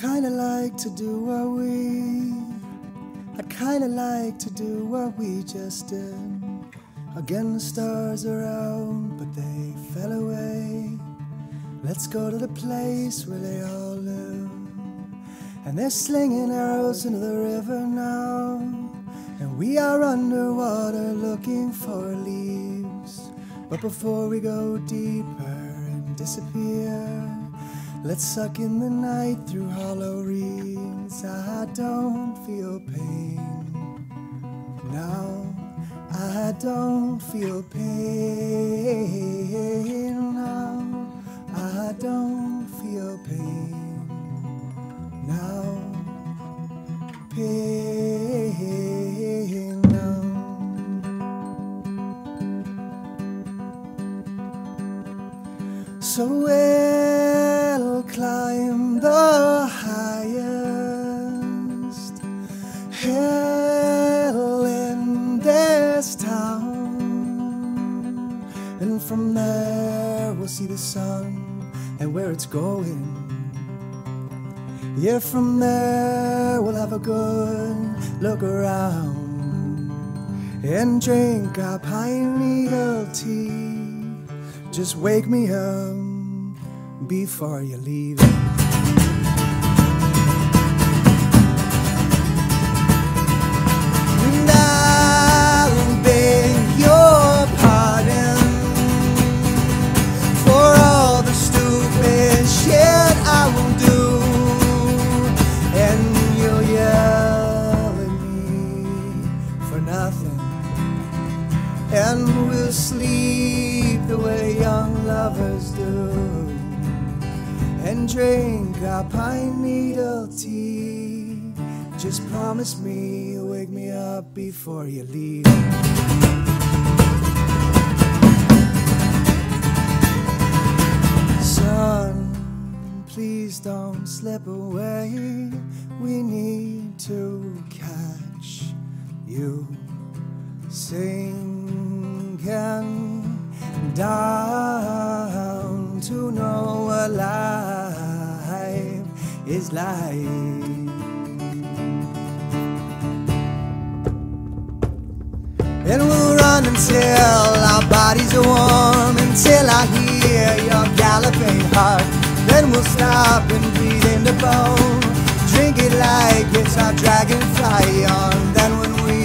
kinda like to do what we. I'd kinda like to do what we just did. Again, the stars are out, but they fell away. Let's go to the place where they all live. And they're slinging arrows into the river now. And we are underwater looking for leaves. But before we go deeper and disappear, let's suck in the night through hollow reeds. I don't feel pain now. I don't feel pain now. I don't feel pain now. Pain and where it's going. Yeah, from there we'll have a good look around and drink our pine needle tea. Just wake me up before you leave. Sleep the way young lovers do. And drink our pine needle tea. Just promise me you'll wake me up before you leave. Son, please don't slip away. We need to catch you sinking down to know what life is life. And we'll run until our bodies are warm, until I hear your galloping heart. Then we'll stop and breathe in the bone. Drink it like it's our dragonfly on. Then when we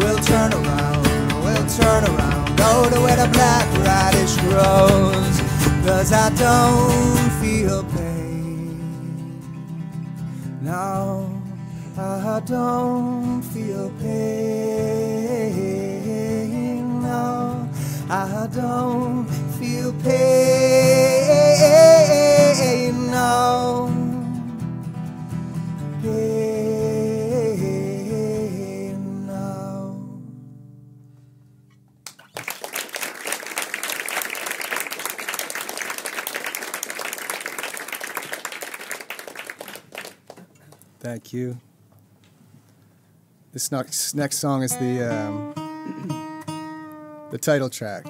will turn around, we'll turn around, go to where the black radish grows. Cause I don't feel pain. now. I don't feel pain now. I don't feel pain now. Thank you. This next next song is the um, the title track.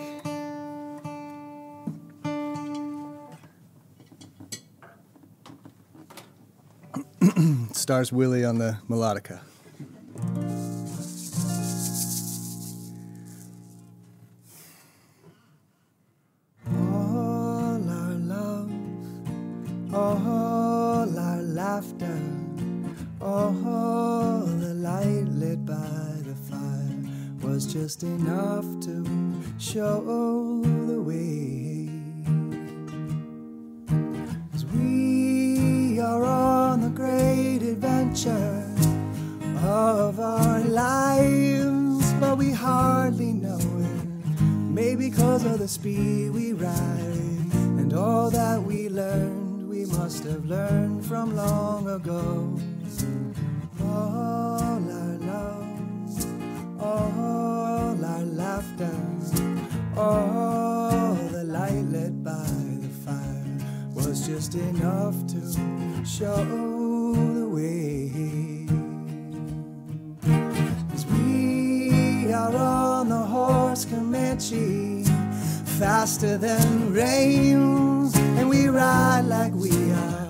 Stars Willie on the melodica. All our love, all our laughter, all the light lit by the fire was just enough to show the way. As we are on the great adventure of our lives, but we hardly know it. Maybe because of the speed we ride and all that we learned, we must have learned from long ago. All our love, all our laughter, all the light lit by the fire was just enough to show the way. As we are on the horse Comanche, faster than rain, and we ride like we are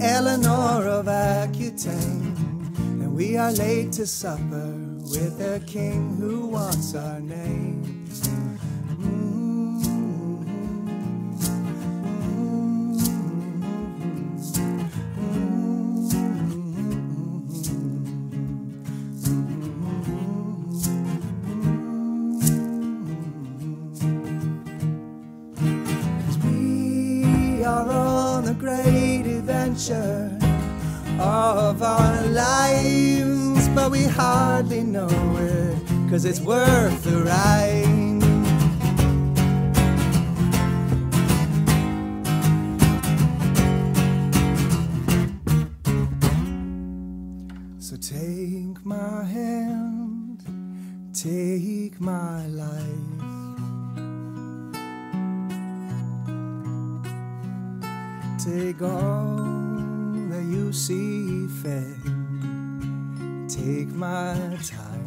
Eleanor of Aquitaine, and we are late to supper with a king who wants our name. Adventure of our lives, but we hardly know it, cause it's worth the ride. So take my hand, take my life. Take all that see fit. Take my time.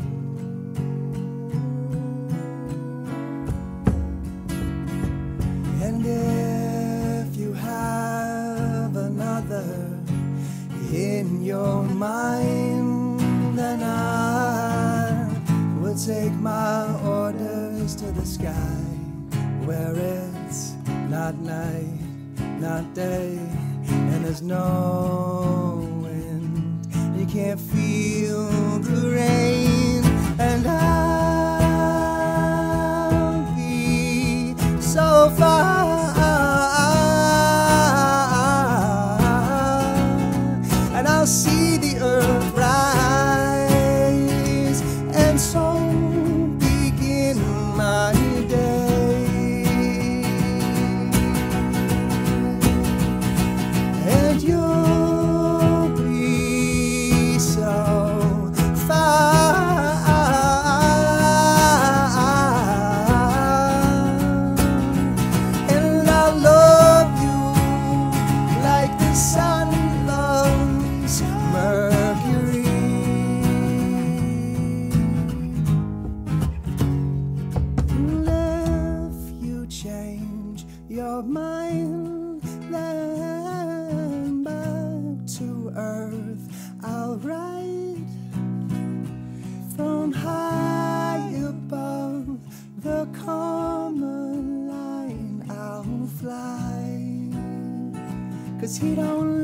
And if you have another in your mind, then I will take my orders to the sky where it's not night not day, and there's no. Can't feel the rain, and I'll be so far. And I'll see the earth rise, Cause he don't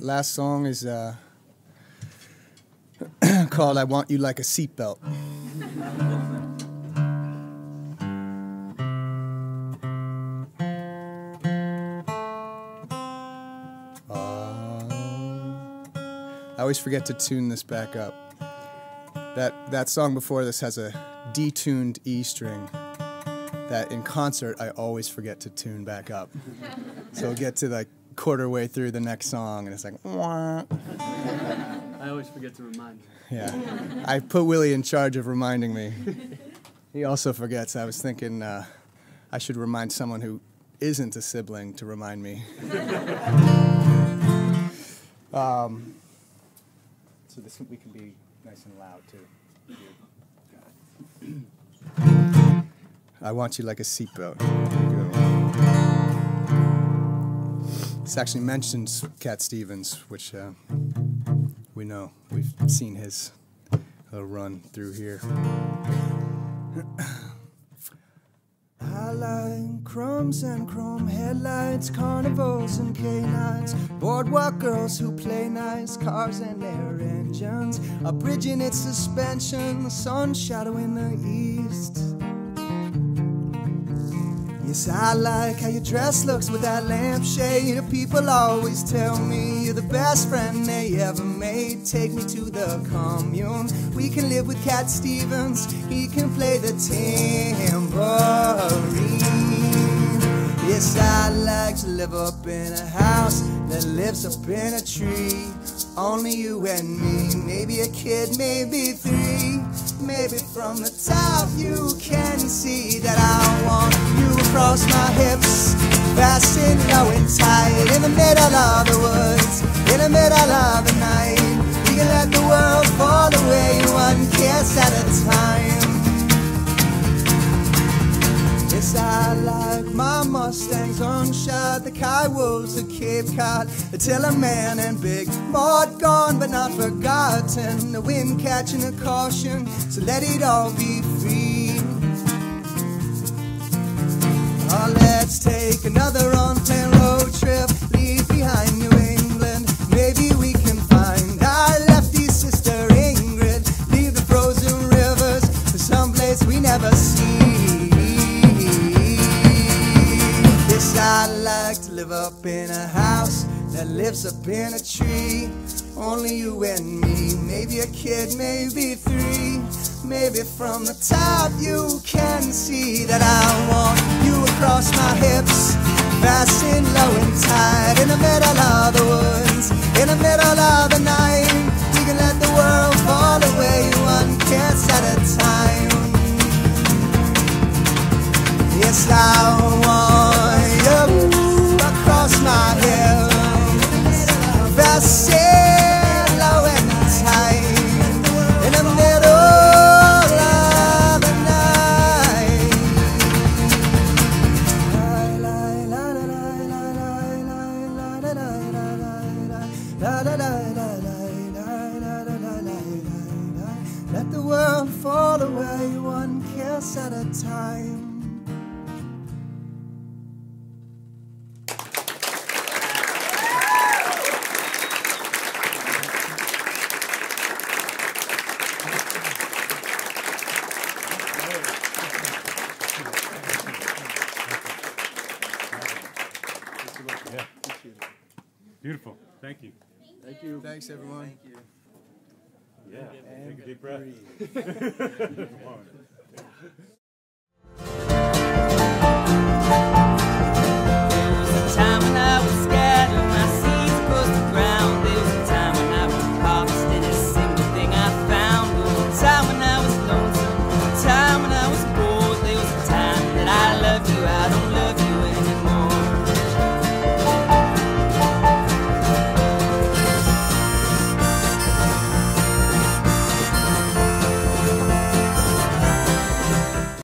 last song is uh, called I Want You Like a Seatbelt. I always forget to tune this back up. That that song before this has a detuned E string that in concert I always forget to tune back up. so we'll get to like quarter way through the next song and it's like Wah. I always forget to remind you. Yeah. I put Willie in charge of reminding me. He also forgets. I was thinking uh, I should remind someone who isn't a sibling to remind me. um, so this we can be nice and loud too. I want you like a seatbelt. This actually mentions Cat Stevens, which uh, we know. We've seen his little run through here. I like crumbs and chrome headlights, carnivals and canines, boardwalk girls who play nice, cars and their engines, a bridge in its suspension, sun shadow in the east. Yes, I like how your dress looks with that lampshade. People always tell me you're the best friend they ever made. Take me to the commune. We can live with Cat Stevens. He can play the tambourine. Yes, I like to live up in a house that lives up in a tree. Only you and me, maybe a kid, maybe three. Maybe from the top you can see that I want across my hips. And low and tight in the middle of the woods, in the middle of the night. We can let the world fall away one kiss at a time. Yes, I like my Mustangs unshot, the Kiowas, the Cape Cod, the Tillerman and Big Maud gone but not forgotten. The wind catching a caution, so let it all be free. Oh, let's take another unplanned road trip, leave behind New England. Maybe we can find our lefty sister Ingrid, leave the frozen rivers to someplace we never see. Yes, I like to live up in a house that lives up in a tree. Only you and me, maybe a kid, maybe three. Maybe from the top you can see that I want you across my hips. Fast and low and tight in the middle of the woods, in the middle of the night. We can let the world fall away one kiss at a time. Yes, I want you across my hips. Fast you. Thanks, everyone. Thank you. Yeah. Take a deep breath. Come on.